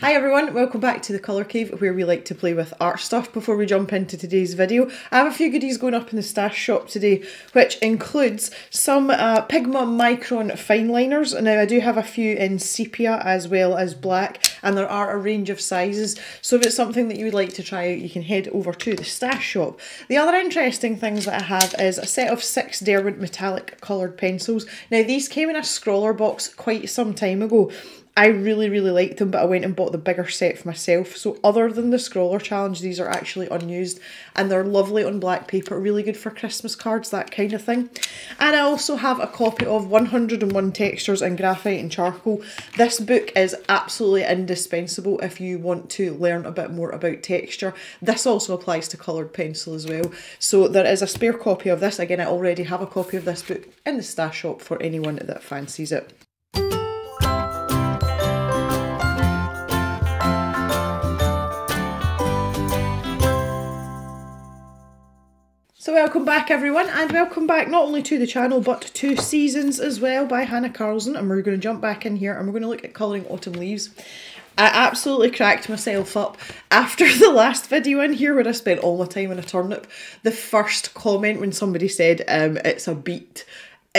Hi everyone, welcome back to the Colour Cave where we like to play with art stuff. Before we jump into today's video, I have a few goodies going up in the stash shop today which includes some uh, Pigma Micron fine liners. Now I do have a few in sepia as well as black and there are a range of sizes so if it's something that you would like to try out you can head over to the stash shop. The other interesting things that I have is a set of six Derwent metallic coloured pencils. Now these came in a Scrawlrbox quite some time ago I really, really liked them, but I went and bought the bigger set for myself. So other than the Scrawlr challenge, these are actually unused and they're lovely on black paper, really good for Christmas cards, that kind of thing. And I also have a copy of 101 Textures in Graphite and Charcoal. This book is absolutely indispensable if you want to learn a bit more about texture. This also applies to coloured pencil as well. So there is a spare copy of this. Again, I already have a copy of this book in the stash shop for anyone that fancies it. So welcome back everyone and welcome back not only to the channel but to Seasons as well by Hanna Karlzon and we're going to jump back in here and we're going to look at colouring autumn leaves. I absolutely cracked myself up after the last video in here where I spent all my time in a turnip. The first comment when somebody said um, it's a beet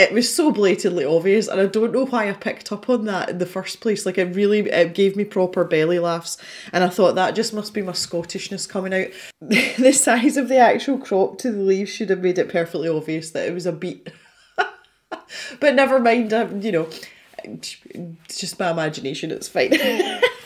it was so blatantly obvious and I don't know why I picked up on that in the first place. Like it really it gave me proper belly laughs and I thought that just must be my Scottishness coming out. The size of the actual crop to the leaves should have made it perfectly obvious that it was a beet. But never mind um, you know it's just my imagination it's fine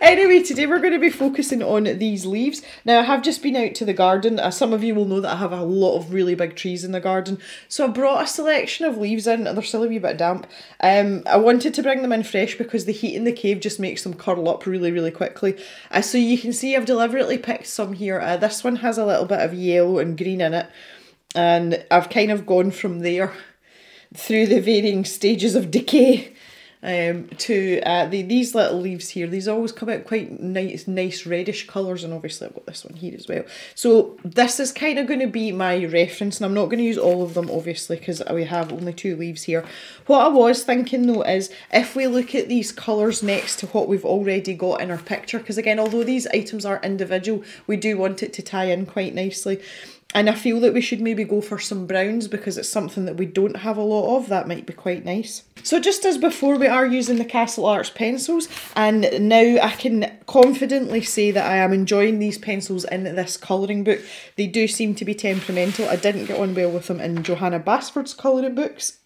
Anyway, today we're going to be focusing on these leaves. Now, I have just been out to the garden. As some of you will know that I have a lot of really big trees in the garden. So I brought a selection of leaves in. They're still a wee bit damp. Um, I wanted to bring them in fresh because the heat in the cave just makes them curl up really, really quickly. Uh, so you can see I've deliberately picked some here. Uh, this one has a little bit of yellow and green in it. And I've kind of gone from there through the varying stages of decay um, to uh, the, these little leaves here. These always come out quite nice, nice reddish colours, and obviously I've got this one here as well. So this is kind of going to be my reference, and I'm not going to use all of them, obviously, because we have only two leaves here. What I was thinking, though, is if we look at these colours next to what we've already got in our picture, because again, although these items are individual, we do want it to tie in quite nicely. And I feel that we should maybe go for some browns because it's something that we don't have a lot of. That might be quite nice. So just as before, we are using the Castle Arts pencils. And now I can confidently say that I am enjoying these pencils in this colouring book. They do seem to be temperamental. I didn't get on well with them in Johanna Basford's colouring books.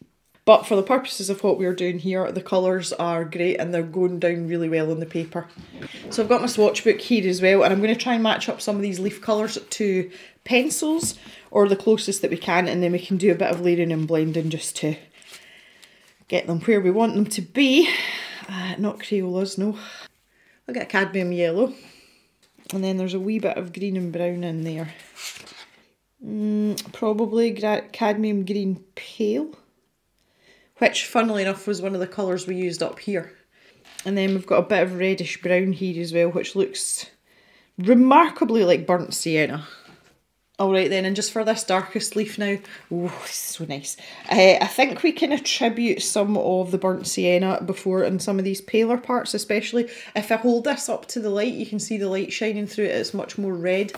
But for the purposes of what we're doing here, the colours are great and they're going down really well on the paper. So I've got my swatch book here as well and I'm going to try and match up some of these leaf colours to pencils or the closest that we can and then we can do a bit of layering and blending just to get them where we want them to be. Uh, not Crayolas, no. I'll get cadmium yellow. And then there's a wee bit of green and brown in there. Mm, probably cadmium green pale. Which, funnily enough, was one of the colours we used up here. And then we've got a bit of reddish brown here as well, which looks remarkably like burnt sienna. Alright then, and just for this darkest leaf now, oh, so nice. Uh, I think we can attribute some of the burnt sienna before in some of these paler parts, especially if I hold this up to the light, you can see the light shining through it, it's much more red.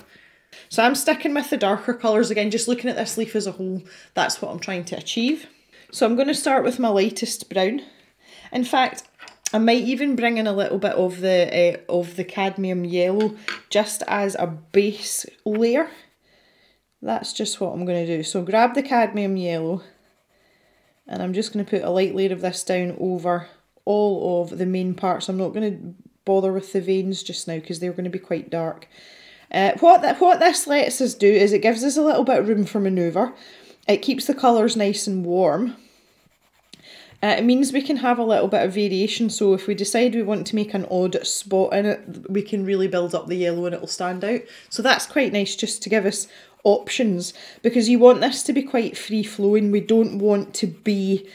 So I'm sticking with the darker colours again, just looking at this leaf as a whole, that's what I'm trying to achieve. So I'm going to start with my lightest brown. In fact, I might even bring in a little bit of the uh, of the cadmium yellow just as a base layer that's just what I'm going to do. So grab the cadmium yellow and I'm just going to put a light layer of this down over all of the main parts. I'm not going to bother with the veins just now because they're going to be quite dark. Uh, what, th what this lets us do is it gives us a little bit of room for manoeuvre. It keeps the colours nice and warm. Uh, it means we can have a little bit of variation, so if we decide we want to make an odd spot in it, we can really build up the yellow and it'll stand out. So that's quite nice just to give us options because you want this to be quite free flowing. We don't want to be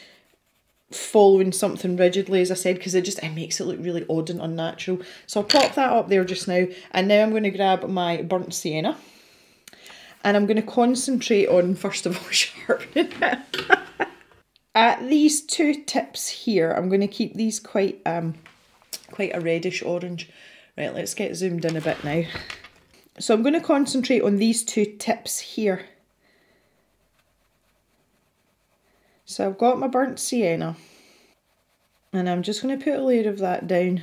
following something rigidly as I said because it just it makes it look really odd and unnatural. So I'll pop that up there just now and now I'm going to grab my burnt sienna and I'm going to concentrate on first of all sharpening it. At these two tips here I'm going to keep these quite um quite a reddish orange. Right, let's get zoomed in a bit now. So I'm going to concentrate on these two tips here. So I've got my burnt sienna and I'm just going to put a layer of that down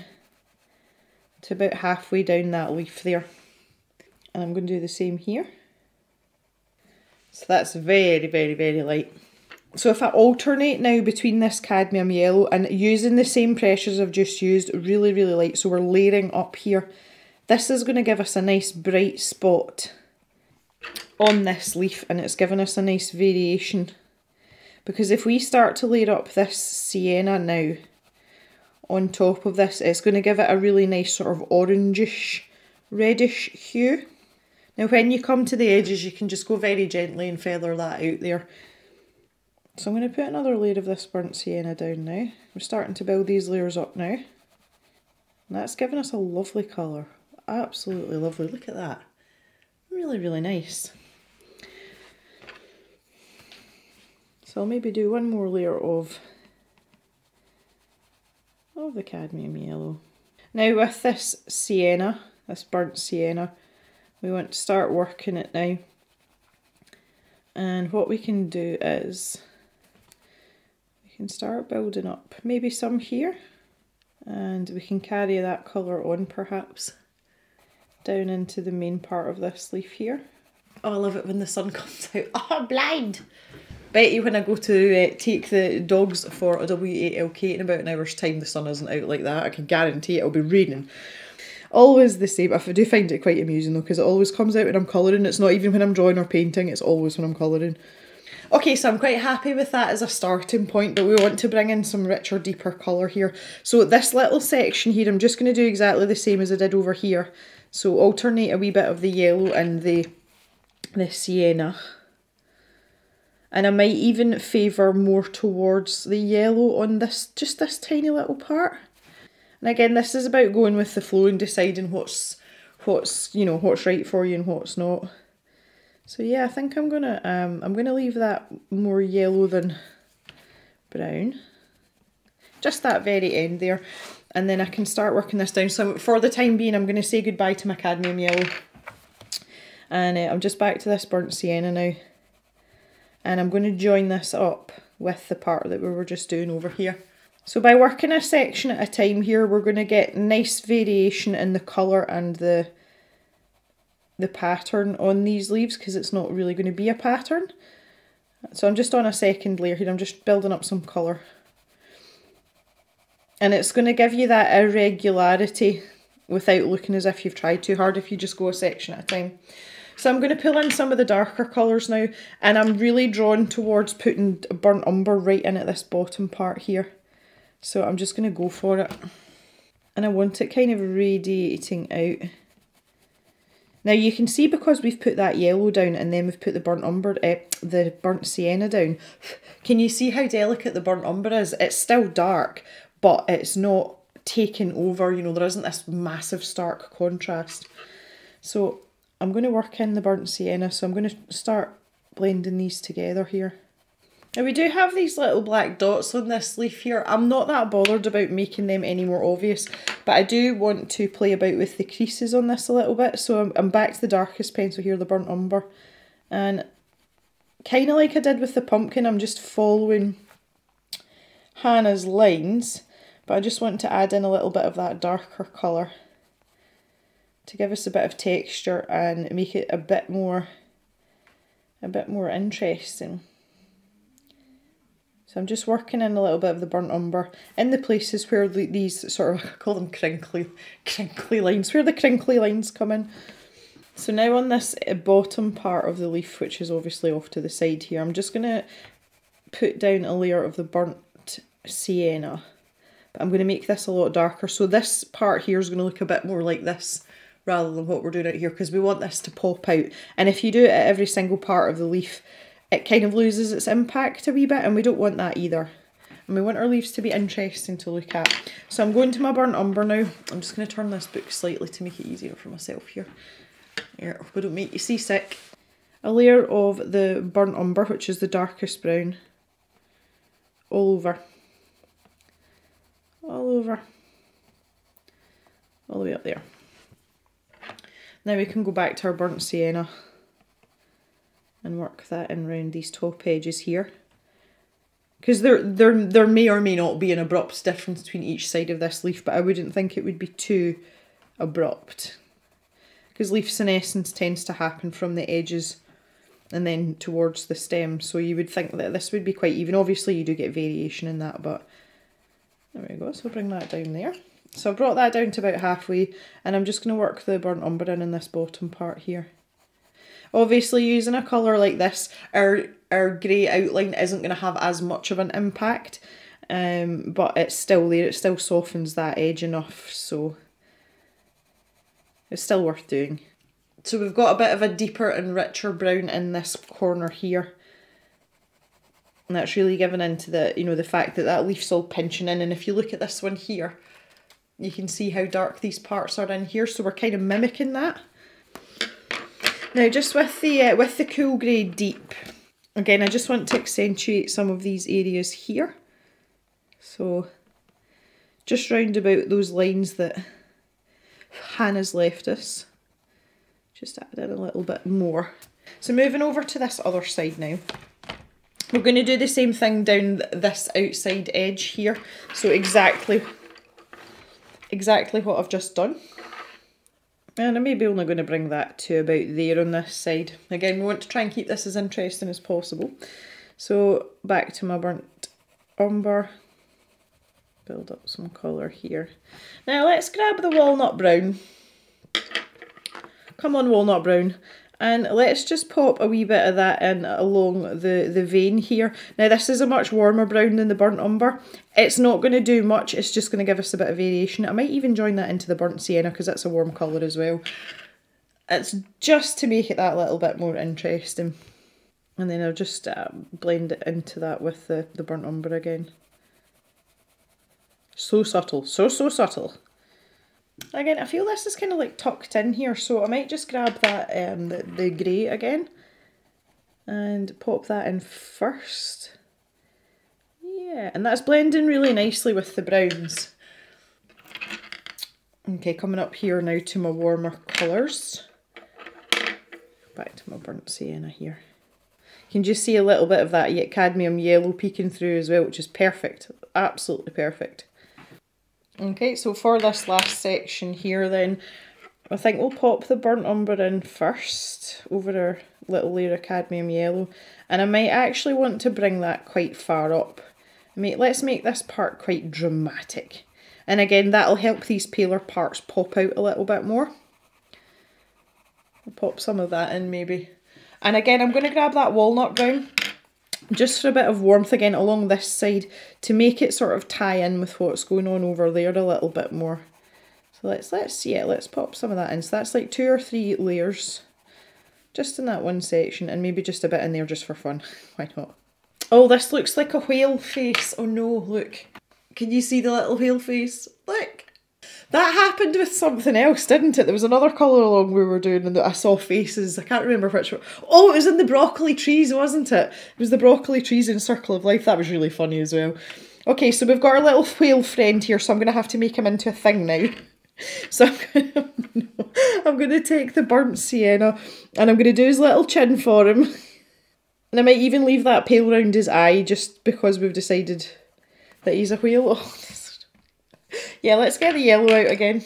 to about halfway down that leaf there. And I'm going to do the same here. So that's very, very, very light. So if I alternate now between this cadmium yellow and using the same pressures I've just used, really, really light, so we're layering up here, this is going to give us a nice bright spot on this leaf and it's given us a nice variation. Because if we start to layer up this sienna now on top of this, it's going to give it a really nice sort of orangish, reddish hue. Now when you come to the edges you can just go very gently and feather that out there. So I'm going to put another layer of this burnt sienna down now. We're starting to build these layers up now. And that's given us a lovely colour. Absolutely lovely. Look at that. Really, really nice. So I'll maybe do one more layer of, of the cadmium yellow. Now with this sienna, this burnt sienna, we want to start working it now. And what we can do is we can start building up maybe some here and we can carry that colour on perhaps down into the main part of this leaf here. Oh, I love it when the sun comes out. Oh, I'm blind! Bet you when I go to uh, take the dogs for a W8LK in about an hour's time, the sun isn't out like that. I can guarantee it'll be raining always the same. I do find it quite amusing though because it always comes out when I'm colouring. It's not even when I'm drawing or painting, it's always when I'm colouring. Okay, so I'm quite happy with that as a starting point, but we want to bring in some richer, deeper colour here. So this little section here, I'm just going to do exactly the same as I did over here. So alternate a wee bit of the yellow and the, the sienna. And I might even favour more towards the yellow on this, just this tiny little part. And again, this is about going with the flow and deciding what's what's you know what's right for you and what's not. So yeah, I think I'm gonna um I'm gonna leave that more yellow than brown. Just that very end there. And then I can start working this down. So for the time being, I'm going to say goodbye to my cadmium yellow. And uh, I'm just back to this burnt sienna now. And I'm going to join this up with the part that we were just doing over here. So by working a section at a time here, we're going to get nice variation in the colour and the the pattern on these leaves because it's not really going to be a pattern. So I'm just on a second layer here, I'm just building up some colour. And it's going to give you that irregularity without looking as if you've tried too hard if you just go a section at a time. So I'm going to pull in some of the darker colours now and I'm really drawn towards putting burnt umber right in at this bottom part here. So I'm just going to go for it. And I want it kind of radiating out. Now you can see because we've put that yellow down and then we've put the burnt umber, uh, the burnt sienna down. Can you see how delicate the burnt umber is? It's still dark, but it's not taken over. You know, there isn't this massive stark contrast. So I'm going to work in the burnt sienna. So I'm going to start blending these together here. Now we do have these little black dots on this leaf here. I'm not that bothered about making them any more obvious, but I do want to play about with the creases on this a little bit. So I'm, I'm back to the darkest pencil here, the burnt umber. And kind of like I did with the pumpkin, I'm just following Hanna's lines, but I just want to add in a little bit of that darker colour to give us a bit of texture and make it a bit more a bit more interesting. So I'm just working in a little bit of the burnt umber in the places where the, these sort of, I call them crinkly, crinkly lines, where the crinkly lines come in. So now on this uh, bottom part of the leaf, which is obviously off to the side here, I'm just going to put down a layer of the burnt sienna. I'm going to make this a lot darker. So this part here is going to look a bit more like this rather than what we're doing out here because we want this to pop out. And if you do it at every single part of the leaf, it kind of loses its impact a wee bit and we don't want that either. And we want our leaves to be interesting to look at. So I'm going to my burnt umber now. I'm just going to turn this book slightly to make it easier for myself here. Here, we don't make you seasick. A layer of the burnt umber, which is the darkest brown, all over. All over. all the way up there. Now we can go back to our burnt sienna and work that in around these top edges here. Because there, there, there may or may not be an abrupt difference between each side of this leaf, but I wouldn't think it would be too abrupt. Because leaf senescence tends to happen from the edges and then towards the stem, so you would think that this would be quite even. Obviously you do get variation in that, but there we go, so bring that down there. So I brought that down to about halfway, and I'm just going to work the burnt umber in in this bottom part here. Obviously using a colour like this, our, our grey outline isn't going to have as much of an impact, um, but it's still there, it still softens that edge enough, so it's still worth doing. So we've got a bit of a deeper and richer brown in this corner here. And that's really given into the, you know, the fact that that leaf's all pinching in. And if you look at this one here, you can see how dark these parts are in here. So we're kind of mimicking that. Now just with the uh, with the cool grey deep, again I just want to accentuate some of these areas here. So just round about those lines that Hanna's left us. Just add in a little bit more. So moving over to this other side now. We're going to do the same thing down this outside edge here. So exactly, exactly what I've just done. And I'm maybe only going to bring that to about there on this side. Again, we want to try and keep this as interesting as possible. So back to my burnt umber. Build up some colour here. Now let's grab the walnut brown. Come on walnut brown. And let's just pop a wee bit of that in along the, the vein here. Now this is a much warmer brown than the burnt umber. It's not going to do much, it's just going to give us a bit of variation. I might even join that into the burnt sienna because that's a warm colour as well. It's just to make it that little bit more interesting. And then I'll just uh, blend it into that with the, the burnt umber again. So subtle, so, so subtle. Again, I feel this is kind of like tucked in here, so I might just grab that, um, the, the grey again and pop that in first. Yeah, and that's blending really nicely with the browns. Okay, coming up here now to my warmer colours. Back to my burnt sienna here. You can just see a little bit of that cadmium yellow peeking through as well, which is perfect. Absolutely perfect. Okay, so for this last section here then, I think we'll pop the burnt umber in first over our little layer of cadmium yellow. And I might actually want to bring that quite far up. let's make this part quite dramatic. And again, that'll help these paler parts pop out a little bit more. I'll pop some of that in maybe. And again, I'm going to grab that walnut brown just for a bit of warmth again along this side to make it sort of tie in with what's going on over there a little bit more. So let's, let's, yeah, let's pop some of that in. So that's like two or three layers just in that one section and maybe just a bit in there just for fun. Why not? Oh, this looks like a whale face. Oh no, look. Can you see the little whale face? That happened with something else, didn't it? There was another colour along we were doing and I saw faces. I can't remember which one. Oh, it was in the broccoli trees, wasn't it? It was the broccoli trees in Circle of Life. That was really funny as well. Okay, so we've got our little whale friend here, so I'm going to have to make him into a thing now. So I'm going, to, I'm going to take the burnt sienna and I'm going to do his little chin for him. And I might even leave that pale round his eye just because we've decided that he's a whale. Oh, yeah, let's get the yellow out again.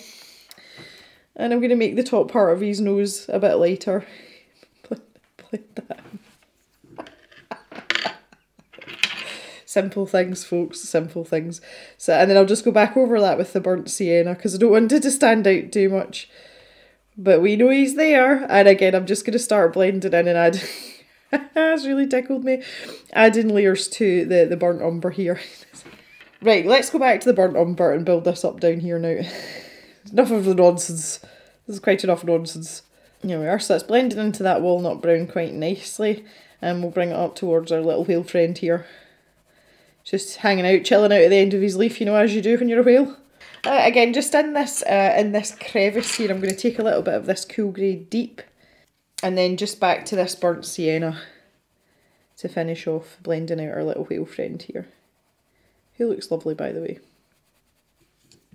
And I'm going to make the top part of his nose a bit lighter. simple things, folks, simple things. So, and then I'll just go back over that with the burnt sienna because I don't want it to stand out too much. But we know he's there. And again, I'm just going to start blending in and add... That's really tickled me. Adding layers to the, the burnt umber here. Right, let's go back to the burnt umber and build this up down here now. enough of the nonsense. This is quite enough nonsense. Here we are, so it's blended into that walnut brown quite nicely. And we'll bring it up towards our little whale friend here. Just hanging out, chilling out at the end of his leaf, you know, as you do when you're a whale. Uh, again, just in this uh, in this crevice here, I'm going to take a little bit of this cool grey deep. And then just back to this burnt sienna to finish off blending out our little whale friend here. He looks lovely, by the way.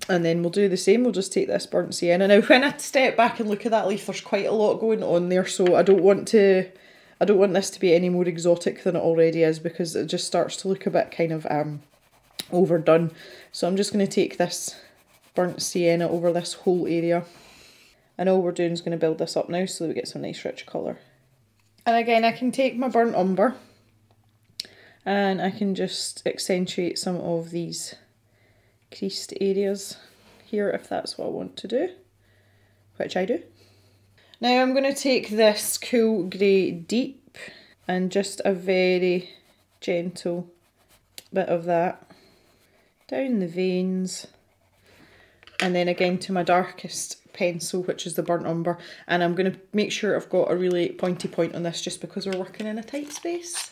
And then we'll do the same, we'll just take this burnt sienna. Now when I step back and look at that leaf, there's quite a lot going on there, so I don't want to I don't want this to be any more exotic than it already is because it just starts to look a bit kind of um overdone. So I'm just going to take this burnt sienna over this whole area. And all we're doing is going to build this up now so that we get some nice rich colour. And again, I can take my burnt umber and I can just accentuate some of these creased areas here if that's what I want to do, which I do. Now I'm going to take this cool grey deep and just a very gentle bit of that down the veins and then again to my darkest pencil which is the burnt umber and I'm going to make sure I've got a really pointy point on this just because we're working in a tight space.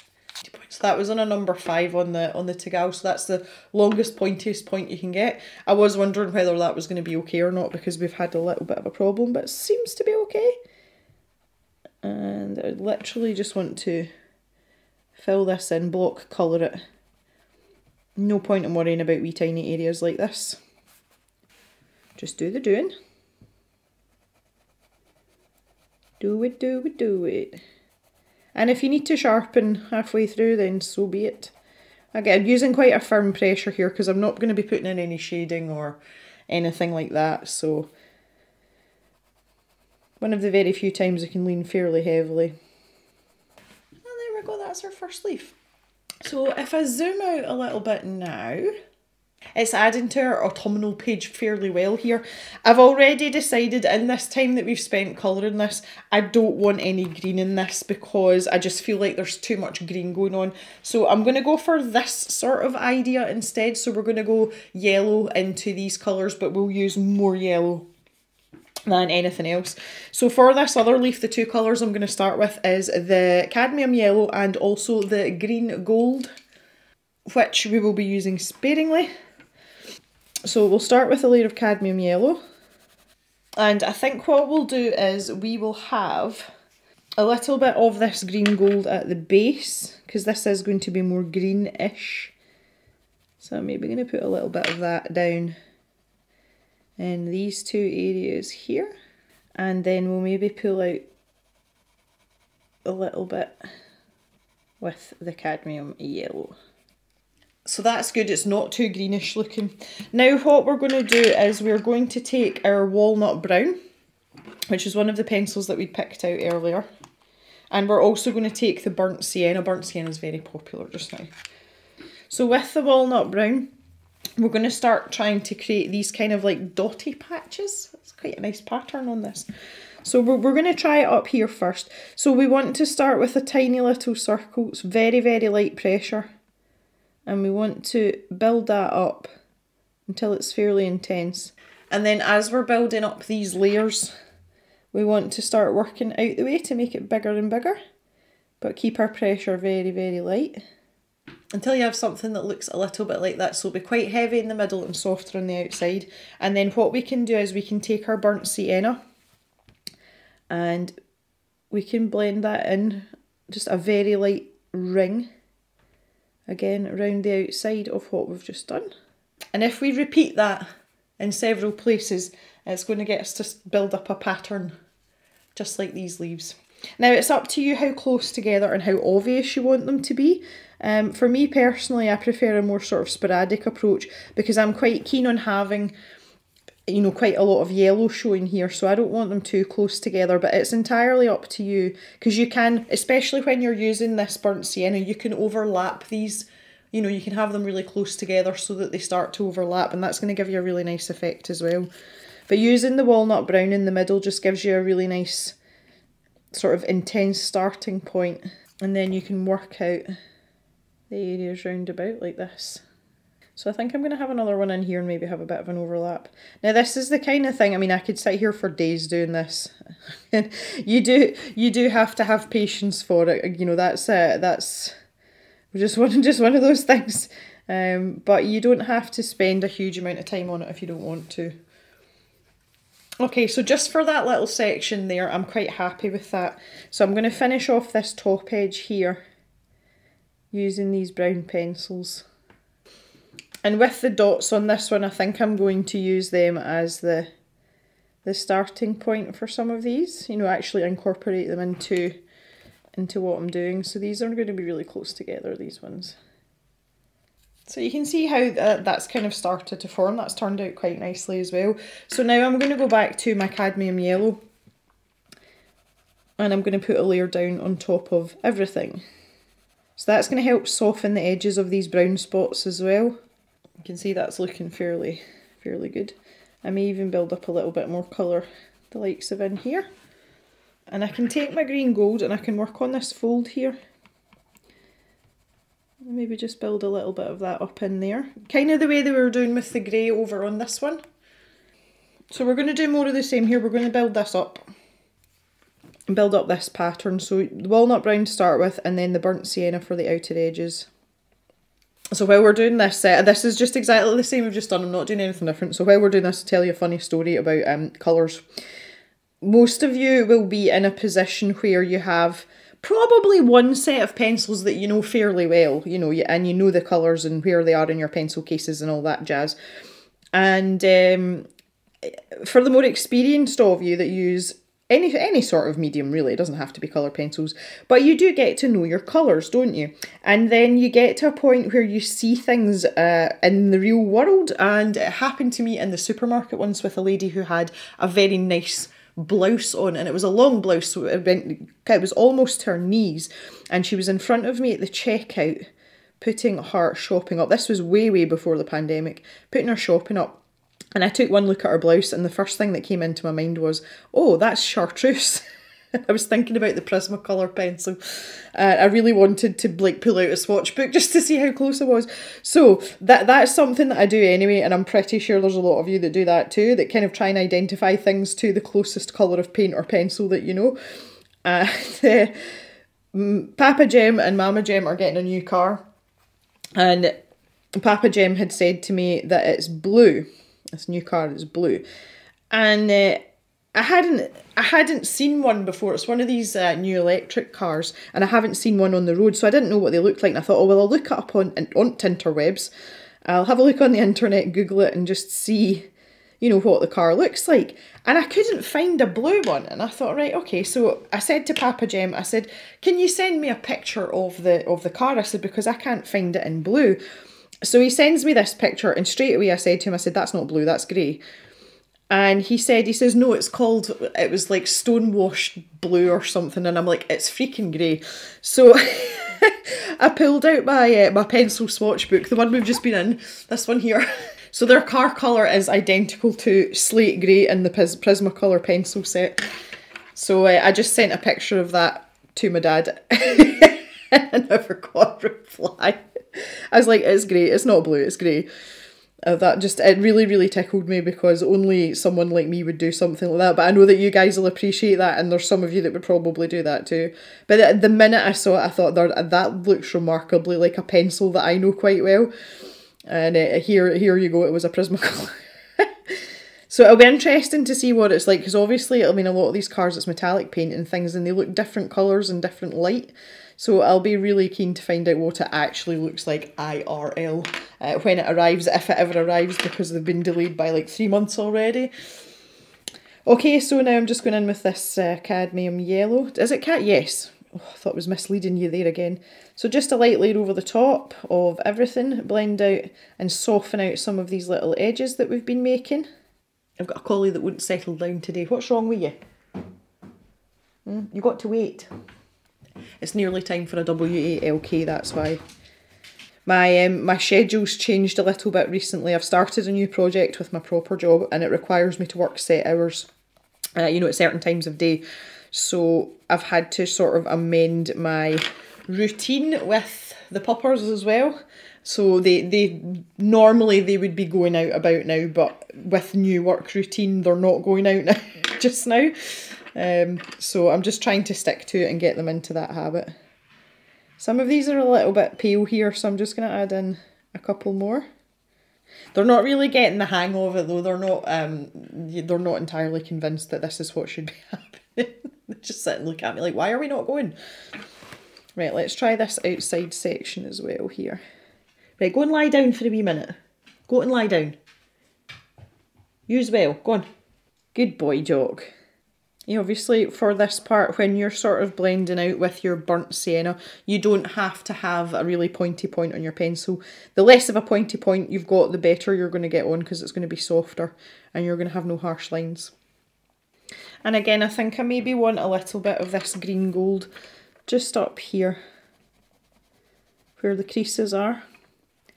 So that was on a number five on the on the Tagal. so that's the longest pointiest point you can get. I was wondering whether that was going to be okay or not because we've had a little bit of a problem, but it seems to be okay. And I literally just want to fill this in, block colour it. No point in worrying about wee tiny areas like this. Just do the doing. Do it, do it, do it. And if you need to sharpen halfway through, then so be it. Again, I'm using quite a firm pressure here because I'm not going to be putting in any shading or anything like that. So one of the very few times I can lean fairly heavily. And there we go, that's our first leaf. So if I zoom out a little bit now, it's adding to our autumnal page fairly well here. I've already decided in this time that we've spent colouring this, I don't want any green in this because I just feel like there's too much green going on. So I'm going to go for this sort of idea instead. So we're going to go yellow into these colours, but we'll use more yellow than anything else. So for this other leaf, the two colours I'm going to start with is the cadmium yellow and also the green gold, which we will be using sparingly. So we'll start with a layer of cadmium yellow. And I think what we'll do is we will have a little bit of this green gold at the base because this is going to be more greenish. So I'm maybe going to put a little bit of that down in these two areas here. And then we'll maybe pull out a little bit with the cadmium yellow. So that's good, it's not too greenish looking. Now what we're going to do is we're going to take our walnut brown, which is one of the pencils that we picked out earlier. And we're also going to take the burnt sienna. Burnt sienna is very popular just now. So with the walnut brown, we're going to start trying to create these kind of like dotty patches. It's quite a nice pattern on this. So we're, we're going to try it up here first. So we want to start with a tiny little circle. It's very, very light pressure and we want to build that up until it's fairly intense. And then as we're building up these layers, we want to start working out the way to make it bigger and bigger, but keep our pressure very, very light. Until you have something that looks a little bit like that, so it'll be quite heavy in the middle and softer on the outside. And then what we can do is we can take our burnt sienna and we can blend that in just a very light ring again around the outside of what we've just done. And if we repeat that in several places, it's going to get us to build up a pattern just like these leaves. Now it's up to you how close together and how obvious you want them to be. Um, for me personally, I prefer a more sort of sporadic approach because I'm quite keen on having you know, quite a lot of yellow showing here, so I don't want them too close together, but it's entirely up to you, because you can, especially when you're using this burnt sienna, you can overlap these, you know, you can have them really close together so that they start to overlap, and that's going to give you a really nice effect as well. But using the walnut brown in the middle just gives you a really nice sort of intense starting point, and then you can work out the areas round about like this. So I think I'm going to have another one in here and maybe have a bit of an overlap. Now this is the kind of thing, I mean I could sit here for days doing this. you do you do have to have patience for it. You know, that's uh, that's just one just one of those things. Um, but you don't have to spend a huge amount of time on it if you don't want to. Okay, so just for that little section there, I'm quite happy with that. So I'm going to finish off this top edge here using these brown pencils. And with the dots on this one, I think I'm going to use them as the the starting point for some of these. You know, actually incorporate them into into what I'm doing. So these are going to be really close together, these ones. So you can see how uh, that's kind of started to form. That's turned out quite nicely as well. So now I'm going to go back to my cadmium yellow and I'm going to put a layer down on top of everything. So that's going to help soften the edges of these brown spots as well. Can see that's looking fairly, fairly good. I may even build up a little bit more colour, the likes of in here. And I can take my green gold and I can work on this fold here. Maybe just build a little bit of that up in there. Kind of the way they were doing with the grey over on this one. So we're going to do more of the same here. We're going to build this up And build up this pattern. So the walnut brown to start with and then the burnt sienna for the outer edges. So while we're doing this, uh, this is just exactly the same we've just done. I'm not doing anything different. So while we're doing this, I'll tell you a funny story about um, colours. Most of you will be in a position where you have probably one set of pencils that you know fairly well, you know, you and you know the colours and where they are in your pencil cases and all that jazz. And um, for the more experienced of you that use any any sort of medium really. It doesn't have to be color pencils. But you do get to know your colors don't you? And then you get to a point where you see things uh, in the real world. And it happened to me in the supermarket once with a lady who had a very nice blouse on. And it was a long blouse so it went it was almost her knees. And she was in front of me at the checkout putting her shopping up. This was way way before the pandemic. Putting her shopping up and I took one look at her blouse, and the first thing that came into my mind was, oh, that's chartreuse. I was thinking about the Prismacolor pencil. Uh, I really wanted to like pull out a swatch book just to see how close I was. So that that's something that I do anyway, and I'm pretty sure there's a lot of you that do that too. That kind of try and identify things to the closest colour of paint or pencil that you know. Uh, Papa Gem and Mama Gem are getting a new car, and Papa Gem had said to me that it's blue this new car is blue, and uh, I hadn't I hadn't seen one before. It's one of these uh, new electric cars, and I haven't seen one on the road, so I didn't know what they looked like. And I thought, oh well, I'll look it up on on Tinterwebs. I'll have a look on the internet, Google it, and just see, you know, what the car looks like. And I couldn't find a blue one, and I thought, right, okay. So I said to Papa Gem, I said, can you send me a picture of the of the car? I said because I can't find it in blue. So he sends me this picture, and straight away I said to him, I said, that's not blue, that's grey. And he said, he says, no, it's called, it was like stonewashed blue or something. And I'm like, it's freaking grey. So I pulled out my uh, my pencil swatch book, the one we've just been in, this one here. So their car colour is identical to slate grey in the Prismacolor pencil set. So uh, I just sent a picture of that to my dad and I forgot to reply. I was like, it's great. It's not blue. It's grey. Uh, that just it really really tickled me because only someone like me would do something like that but i know that you guys will appreciate that and there's some of you that would probably do that too but the, the minute i saw it i thought that looks remarkably like a pencil that i know quite well and uh, here here you go it was a prismacolor so it'll be interesting to see what it's like because obviously i mean a lot of these cars it's metallic paint and things and they look different colours and different light so I'll be really keen to find out what it actually looks like IRL uh, when it arrives, if it ever arrives, because they've been delayed by like three months already. Okay, so now I'm just going in with this uh, cadmium yellow. Is it cat? Yes. Oh, I thought it was misleading you there again. So just a light layer over the top of everything, blend out and soften out some of these little edges that we've been making. I've got a collie that wouldn't settle down today. What's wrong with you? Mm, you got to wait. It's nearly time for a W8LK, that's why. My um, my schedule's changed a little bit recently. I've started a new project with my proper job and it requires me to work set hours, uh, you know, at certain times of day. So I've had to sort of amend my routine with the puppers as well. So they, they normally they would be going out about now, but with new work routine, they're not going out now, just now. Um, so I'm just trying to stick to it and get them into that habit. Some of these are a little bit pale here, so I'm just going to add in a couple more. They're not really getting the hang of it though. They're not um they're not entirely convinced that this is what should be happening. they just sit and look at me like, why are we not going? Right, let's try this outside section as well here. Right, go and lie down for a wee minute. Go and lie down. You as well. Go on. Good boy, Jock. You obviously, for this part, when you're sort of blending out with your burnt sienna, you don't have to have a really pointy point on your pencil. The less of a pointy point you've got, the better you're going to get on because it's going to be softer and you're going to have no harsh lines. And again, I think I maybe want a little bit of this green gold just up here where the creases are.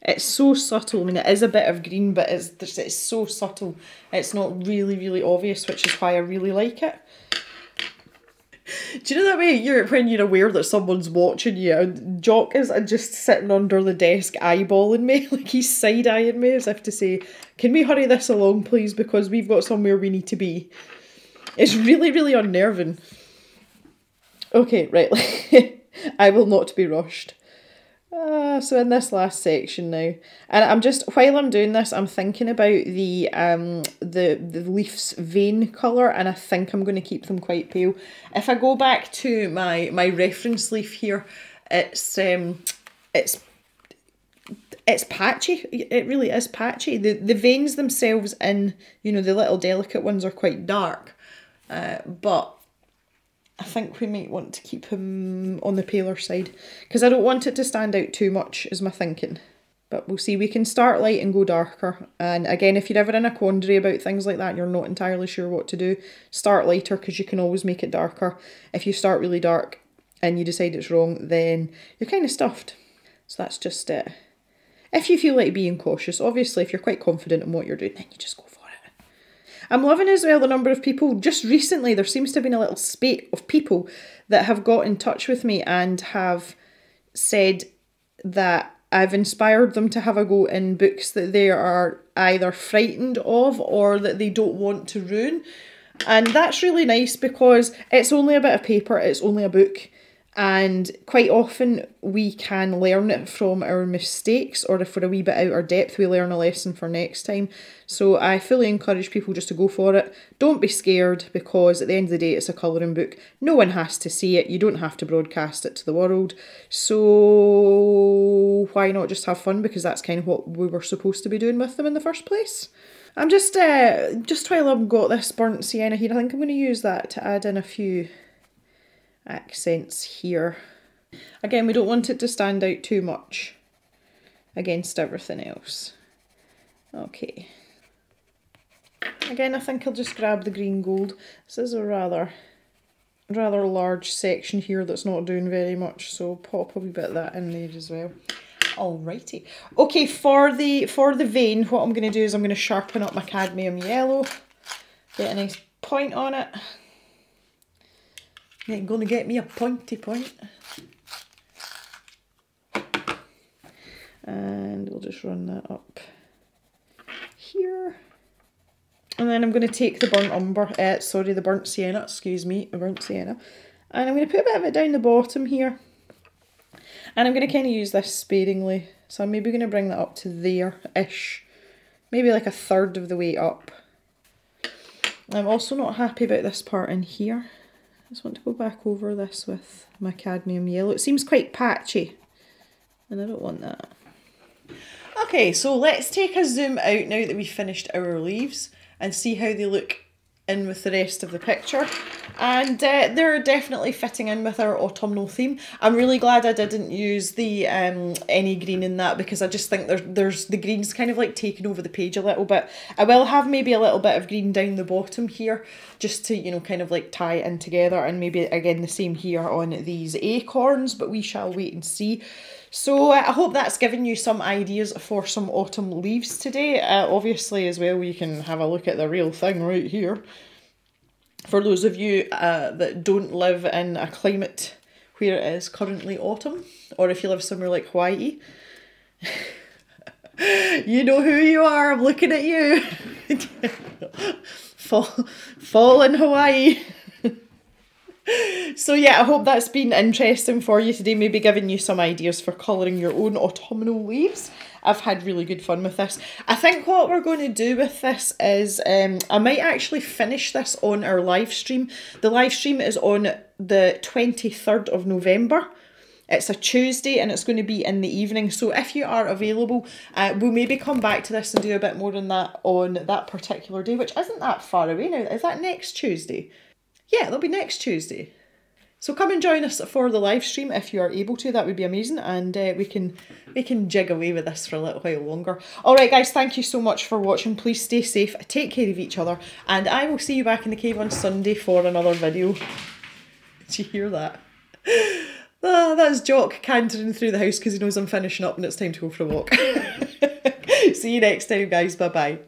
It's so subtle. I mean, it is a bit of green, but it's, it's so subtle. It's not really, really obvious, which is why I really like it. Do you know that way you're when you're aware that someone's watching you? Jock is just sitting under the desk eyeballing me, like he's side eyeing me as if to say, "Can we hurry this along, please? Because we've got somewhere we need to be." It's really, really unnerving. Okay, right. I will not be rushed. Uh, so in this last section now, and I'm just while I'm doing this, I'm thinking about the um the the leaf's vein color, and I think I'm going to keep them quite pale. If I go back to my my reference leaf here, it's um it's it's patchy. It really is patchy. The the veins themselves in you know the little delicate ones are quite dark, uh, but I think we might want to keep him on the paler side because I don't want it to stand out too much is my thinking. But we'll see, we can start light and go darker. And again, if you're ever in a quandary about things like that you're not entirely sure what to do, start lighter because you can always make it darker. If you start really dark and you decide it's wrong, then you're kind of stuffed. So that's just it. If you feel like being cautious, obviously if you're quite confident in what you're doing, then you just go I'm loving as well the number of people. Just recently, there seems to have been a little spate of people that have got in touch with me and have said that I've inspired them to have a go in books that they are either frightened of or that they don't want to ruin. And that's really nice because it's only a bit of paper, it's only a book and quite often we can learn it from our mistakes or if we're a wee bit out our depth we learn a lesson for next time. So i fully encourage people just to go for it. Don't be scared because at the end of the day it's a colouring book. No one has to see it. You don't have to broadcast it to the world. So why not just have fun? Because that's kind of what we were supposed to be doing with them in the first place. I'm just uh just while i've got this burnt sienna here i think i'm going to use that to add in a few accents here. Again, we don't want it to stand out too much against everything else. Okay. Again, I think I'll just grab the green gold. This is a rather rather large section here that's not doing very much, so pop a wee bit of that in there as well. Alrighty. Okay, for the for the vein, what I'm going to do is I'm going to sharpen up my cadmium yellow, get a nice point on it. Ain't gonna get me a pointy point. And we'll just run that up here. And then I'm going to take the burnt umber, uh, sorry, the burnt sienna, excuse me, the burnt sienna. And I'm going to put a bit of it down the bottom here. And I'm going to kind of use this sparingly. So I'm maybe going to bring that up to there-ish. Maybe like a third of the way up. I'm also not happy about this part in here. I just want to go back over this with my cadmium yellow. It seems quite patchy and I don't want that. Okay, so let's take a zoom out now that we've finished our leaves and see how they look in with the rest of the picture and uh, they're definitely fitting in with our autumnal theme. I'm really glad I didn't use the um, any green in that because I just think there's there's the green's kind of like taking over the page a little bit. I will have maybe a little bit of green down the bottom here just to you know kind of like tie it in together and maybe again the same here on these acorns but we shall wait and see. So uh, I hope that's given you some ideas for some autumn leaves today. Uh, obviously as well we can have a look at the real thing right here for those of you uh, that don't live in a climate where it is currently autumn, or if you live somewhere like Hawaii, you know who you are. I'm looking at you. fall, fall in Hawaii. So yeah, I hope that's been interesting for you today, maybe giving you some ideas for colouring your own autumnal leaves. I've had really good fun with this. I think what we're going to do with this is um, I might actually finish this on our live stream. The live stream is on the 23rd of November. It's a Tuesday and it's going to be in the evening. So if you are available, uh, we'll maybe come back to this and do a bit more on that on that particular day, which isn't that far away now. Is that next Tuesday? Yeah, it'll be next Tuesday. So come and join us for the live stream if you are able to. That would be amazing, and uh, we can we can jig away with this for a little while longer. All right, guys, thank you so much for watching. Please stay safe, take care of each other, and I will see you back in the cave on Sunday for another video. Did you hear that? Ah, that's Jock cantering through the house because he knows I'm finishing up and it's time to go for a walk. see you next time, guys. Bye bye.